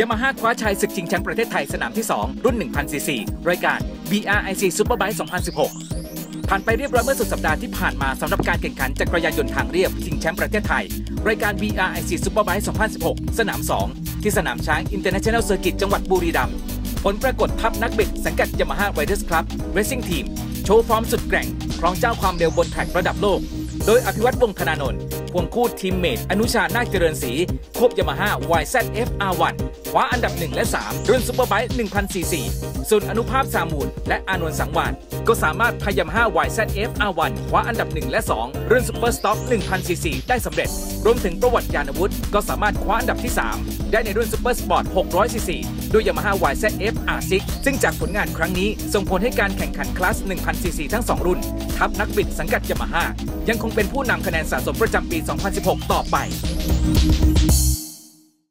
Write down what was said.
ยามาฮ่าคว้าชัยศึกชิงแชมป์ประเทศไทยสนามที่ 2 รุ่น 1,000ซีซีรายการ BRIC Superbike 2016 ผ่านไปเรียบร้อยเมื่อสุดสัปดาห์ที่ผ่านมาสำหรับการแข่งขันจักรยานยนต์ทางเรียบชิงแชมป์ประเทศไทย รายการ BRIC Superbike 2016 สนาม 2 ที่สนามช้าง International Circuit จังหวัดบุรีรัมย์ผลปรากฏทัพนักบิดสังกัด Yamaha Riders Club Racing Team โชว์ฟอร์มสุดแกร่งครองเจ้าความเร็วบนแทร็กระดับโลก โดยอภิวัฒน์ วงศ์ธนานนท์ควงคู่ teammate อนุชานาคเจริญศรีควบยามาฮ่า YZF R1 คว้าอันดับ 1 และ 3 รุ่น Superbike 1,000ซีซีส่วนอนุภาพสามูล และอานนท์สังวานก็สามารถพายามาฮ่า YZF R1 คว้าอันดับ 1 และ 2 รุ่น Superstock 1,000ซีซีได้สำเร็จ รวมถึงประวัติยานอาวุธ ก็สามารถคว้าอันดับที่ 3 ได้ในรุ่น Supersport 600ซีซี ด้วย Yamaha YZF R6 ซึ่งจากผลงานครั้งนี้ส่งผลให้การแข่งขันคลาส 1,000cc ทั้ง 2 รุ่น ทัพนักบิดสังกัด Yamaha ยังคงเป็นผู้นำคะแนนสะสมประจำปี 2016 ต่อไป